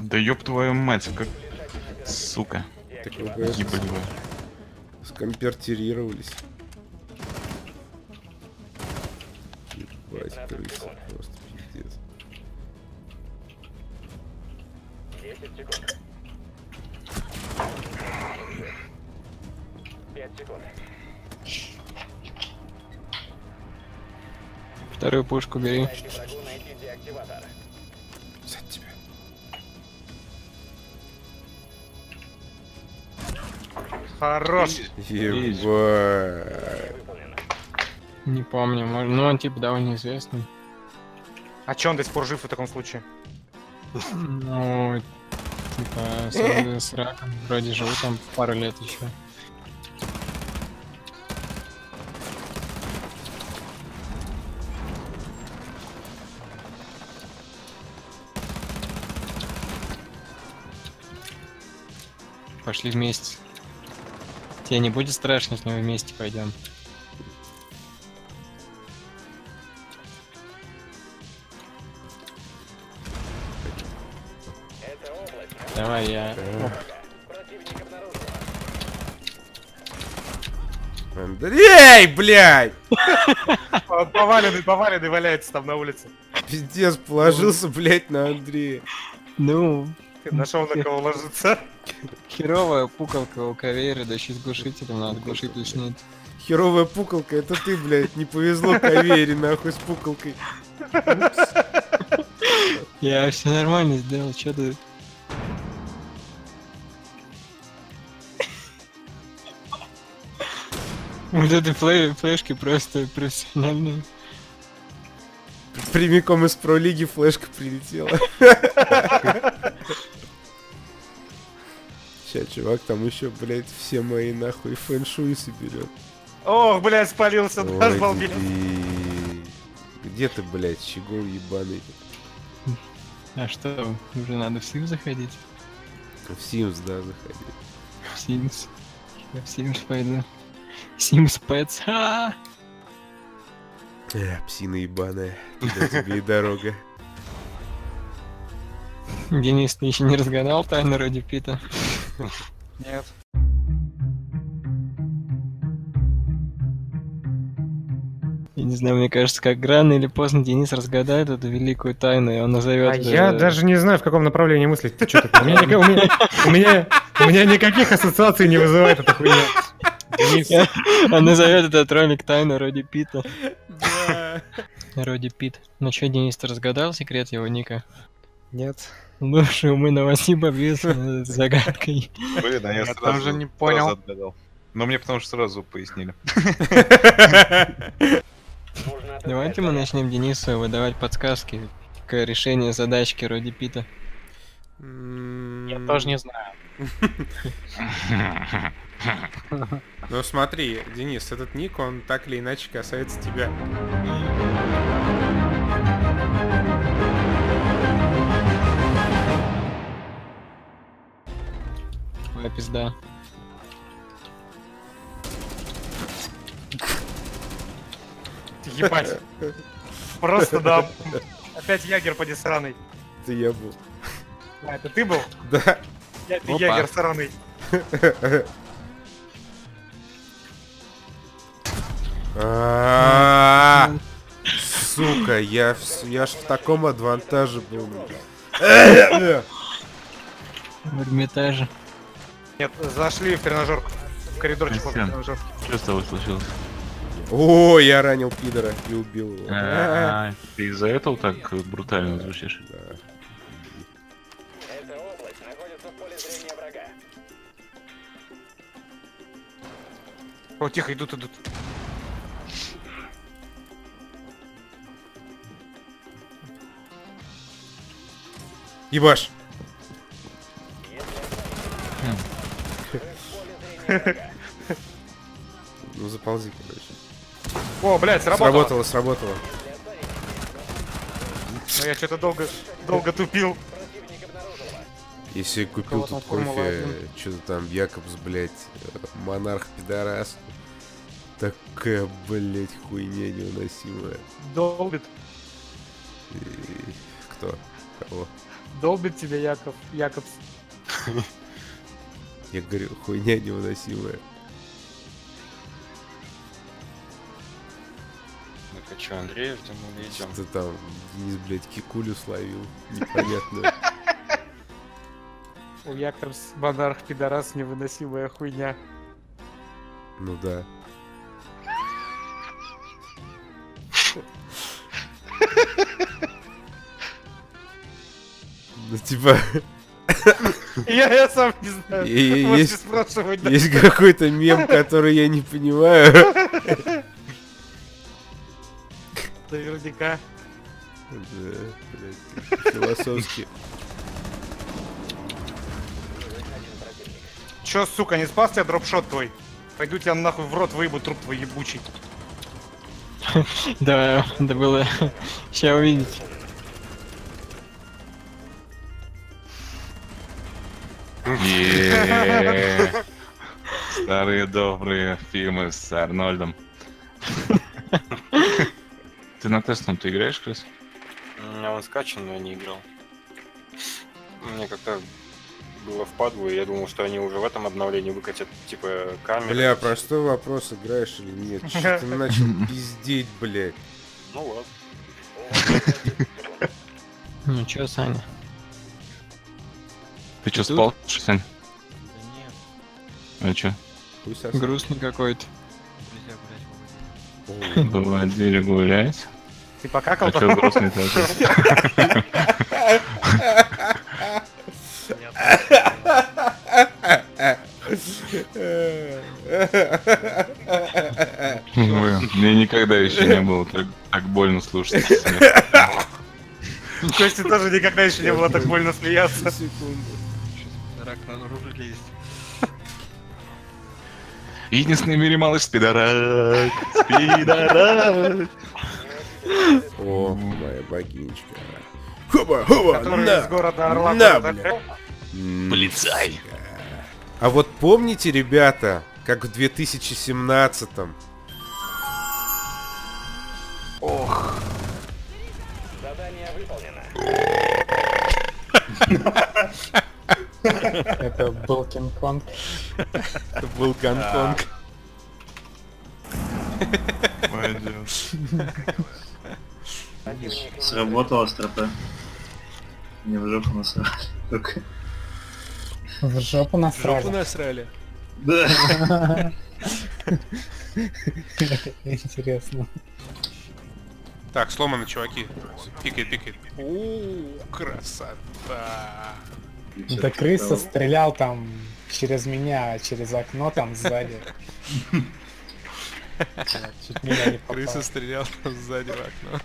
Да ёб твою мать, как... Сука. Так вы бы Ебанье. скомпертирировались. Ебать, крыса. Просто пиздец. Вторую пушку бери. Хорош. Ебать. Не помню, ну он типа довольно известный. А чё он до сих пор жив в таком случае? Ну, типа, с, с раком вроде живу там пару лет еще. Пошли вместе. Тебе не будет страшно, если мы вместе пойдем? Давай я. Оп, Андрей, блядь! Он поваленный, поваленный валяется там на улице. Пиздец, положился, блядь, на Андрея. Ну, Нашел на кого ложиться. херовая пукалка у кавейра, да еще с глушителем, надо глушитель снять. Херовая пукалка, это ты, блядь, не повезло Кавере, нахуй, с пукалкой. Я все нормально сделал, что ты... Вот эти фле- флешки просто профессиональные. Прямиком из пролиги флешка прилетела. Чувак, там еще, блядь, все мои нахуй фэншуй соберет. Ох, блядь, спалился, наш балбес. Где ты, блядь, щегол ебаный? А что, уже надо в Sims заходить? В Sims, да, заходи. В Sims. Я в Sims пойду. Sims Pets. А! Э, псина ебаная. Туда тебе и дорога. Денис, ты еще не разгадал тайну Роди Пита? Нет. Я не знаю, мне кажется, как рано или поздно Денис разгадает эту великую тайну, и он назовет... А я даже не знаю, в каком направлении мыслить. Ты что такое? У меня, ника- у меня- у меня- у меня никаких ассоциаций не вызывает эта хуйня. Денис, Он назовет этот ролик тайну Роди Пита. Да. Роди Пит. Ну что, Денис, ты разгадал секрет его ника? Нет. Лучшие умы Новосиба без загадкой. Блин, а я, Я сразу, тоже не понял. сразу отгадал. Но мне потому что сразу пояснили. Давайте мы начнем Денису выдавать подсказки к решению задачки Роди Пита. Я тоже не знаю. Ну смотри, Денис, этот ник, он так или иначе касается тебя. Твоя пизда. Ебать. Просто да. Опять ягер поди сраный. Это я был. А, это ты был? Да. Я ты Опа. ягер сраный. Сука, я, вс- я ж в таком адвантаже был. В Эрмитаже. Нет, зашли в тренажерку. В коридорчик Костян. тренажерки. Что с тобой случилось? О, я ранил пидора и убил его. А, Ты из-за этого так брутально звучишь? Да. О, тихо, идут, идут. Ебаш. Ну заползи, короче. О, блядь, сработало. Сработало, сработало. Но я что-то долго, долго тупил. Если купил Кого тут кофе, что-то там Якобс, блядь, э, монарх пидорас. Такая, блядь, хуйня невыносимая. Долбит. И Кто? Кого? Долбит тебя Яков, Якобс. Я говорю, хуйня невыносимая. Ну-ка, что, Андрея ждем или идем? Ты там, Денис, блядь, кикулю словил. Непонятно. У Якобс монарх пидорас невыносимая хуйня. Ну да. Ну типа, Я, я сам не знаю. Есть- спрашивать. да. есть какой-то мем, который я не понимаю. Наверняка. Да, блядь, философски. Чё, сука, не спас тебя дропшот твой? Пойду тебя нахуй в рот выебу, труп твой ебучий. Да, да было. Сейчас увидите. Старые добрые фильмы с Арнольдом. Ты на тестом ты играешь, Крис? У меня он скачан, но я не играл. Мне как-то было впадло, и я думал, что они уже в этом обновлении выкатят, типа, камеры. Бля, простой вопрос, играешь или нет? Что ты начал пиздеть, блядь? Ну ладно. Ну чё, Саня? Ты что, спал, Сань? А чё? Хуй сосать. Грустный какой-то. О, Выводили гулять? Ты покакал А чё грустный? Ой, Мне никогда еще не было так, так больно слушать. Кости тоже никогда еще не было так больно смеяться. Секунду. Лезет. Единственный в мире малыш спидорак. Спидорак. О, моя богинечка. Хоба, хоба, на. из города Орла. На, бля. Полицай. А вот помните, ребята, как в 2017-м? Это был Кинг-Конг. Это был Гонконг. Сработала стропа. Не в жопу насрали. Только. В жопу Жопу насрали. насрали. Да. Интересно. Так, сломаны, чуваки. Пикает, пикает. О, красота. Да крыса стрелял там через меня, через окно там сзади. Чуть меня не попал. Крыса стреляла сзади в окно.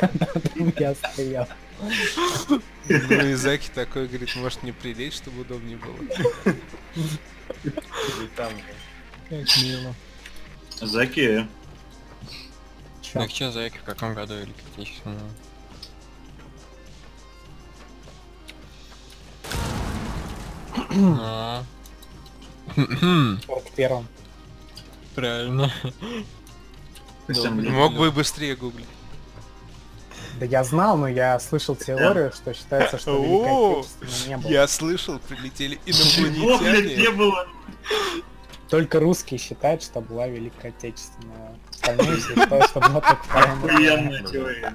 Там я стоял. Ну и Заки такой говорит, может не прилечь, чтобы удобнее было. Как мило. Заки. Так что, Зайка, в каком году или В первом. Правильно. Мог бы и быстрее гуглить. Да я знал, но я слышал теорию, что считается, что Великой не было. Я слышал, прилетели блядь, не инопланетяне. было? Только русские считают, что была Великая Отечественная. Остальные считают, что была только. Охуенная теория.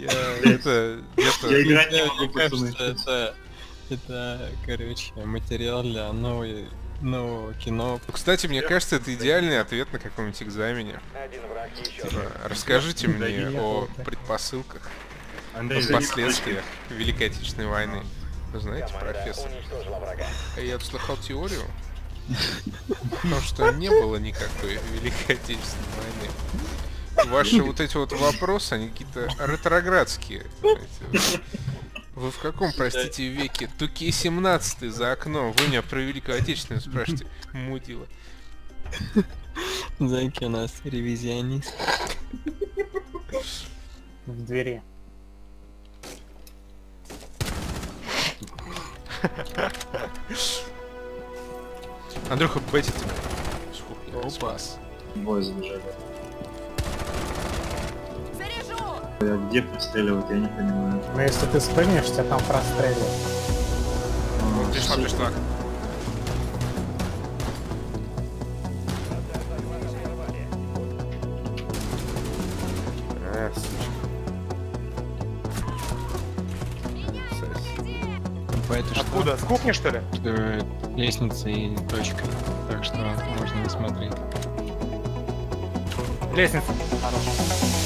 Я это Я где-то... играть не Мне могу, кажется, пацаны. это, это, короче, материал для новой, нового кино. Кстати, мне кажется, это идеальный ответ на каком-нибудь экзамене. Типа, расскажите мне о предпосылках, о последствиях Великой Отечественной войны. Вы знаете, профессор? А Я слыхал теорию, потому что не было никакой Великой Отечественной войны. Ваши вот эти вот вопросы, они какие-то ретроградские. знаете. Вы в каком, простите, веке? Туке 17 за окном. Вы меня про Великую Отечественную спрашиваете. Мудила. Зайки у нас ревизионист. В двери. Андрюха, бетит тебя. Спас. Бой забежали. А где простреливать, я не понимаю. Но если ты спрыгнешь, тебя там прострелят. Пришла, сука. пришла. А, этой штуке, Откуда? С кухни, что ли? э, лестница и точка. Так что можно не смотреть. Лестница. Хорошо.